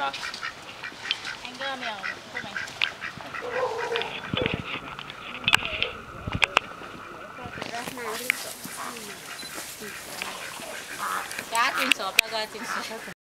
go. I